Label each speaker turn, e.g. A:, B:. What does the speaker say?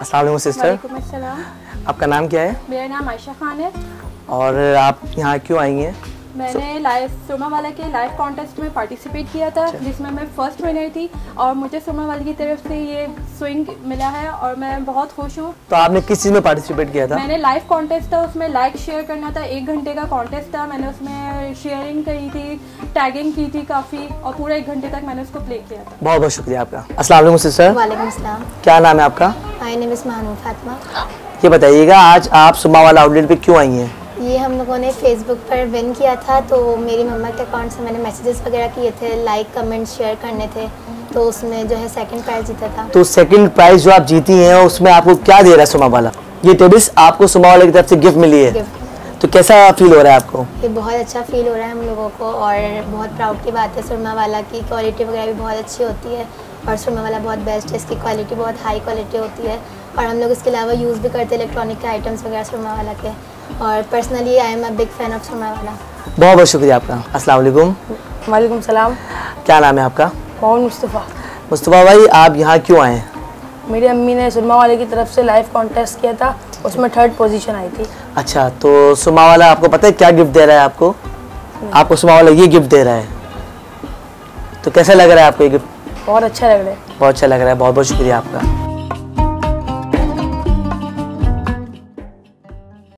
A: अस्सलाम सिस्टर आपका नाम क्या है?
B: मेरा नाम आयशा खान है।
A: और आप यहाँ क्यों आई हैं?
B: मैंने लाइव सोमा वाला के लाइव कॉन्टेस्ट में पार्टिसिपेट किया था जिसमें मैं फ़र्स्ट विनर थी और मुझे सोमा वाले की तरफ़ से ये स्विंग मिला है और मैं बहुत खुश हूँ।
A: तो आपने किस चीज़ में पार्टिसिपेट किया था?
B: मैंने लाइव कॉन्टेस्ट था उसमें लाइक शेयर करना था एक घंटे का कॉन्टेस्ट था मैंने उसमें शेयरिंग करी थी टैगिंग की थी काफ़ी और पूरा एक घंटे तक मैंने उसको प्ले किया था।
A: बहुत बहुत शुक्रिया आपका। अस्सलाम वालेकुम सिस्टर
C: वालेकुम
A: क्या नाम है आपका?
C: My name is Mahnoor Fatima
A: ये बताइएगा आज आप सुमा वाला आउटलेट पे क्यों आई हैं?
C: ये हम लोगों ने फेसबुक पर विन किया था तो मेरी मम्मा के अकाउंट से मैंने मैसेजेस वगैरह किए थे लाइक कमेंट शेयर करने थे तो उसमें जो है सेकंड प्राइज़ जीता था।
A: तो सेकंड प्राइज जो आप जीती हैं उसमें आपको क्या दे रहा है सुमा वाला? ये टेबिस आपको सुमा वाले की तरफ़ से गिफ्ट मिली है। तो कैसा फील हो रहा है आपको?
C: ये बहुत अच्छा फील हो रहा है हम लोगों को और बहुत प्राउड की बात है सुरमा वाला की क्वालिटी वगैरह भी बहुत अच्छी होती है। और सुरमा वाला बहुत बेस्ट है इसकी क्वालिटी बहुत हाई क्वालिटी होती है। और हम लोग इसके अलावा यूज़ भी करते हैं इलेक्ट्रॉनिक के आइटम्स वगैरह सुरमा वाला के। और personally I am a big fan of सुरमा वाला।
A: बहुत बहुत शुक्रिया आपका। अस्सलाम वालेकुम।
D: वालेकुम सलाम।
A: क्या नाम है आपका?
D: मोहन मुस्तफ़ा।
A: मुस्तफ़ा भाई आप यहाँ क्यों आए हैं?
D: मेरी अम्मी ने सुरमा वाले की तरफ़ से लाइव कॉन्टेस्ट किया था उसमें थर्ड पोजीशन आई थी।
A: अच्छा तो सुमा वाला आपको पता है क्या गिफ्ट दे रहा है आपको? आपको सुमा वाला ये गिफ्ट दे रहा है। तो कैसा लग रहा है आपको ये गिफ्ट
D: बहुत अच्छा लग रहा है।
A: बहुत अच्छा लग रहा है बहुत बहुत शुक्रिया आपका।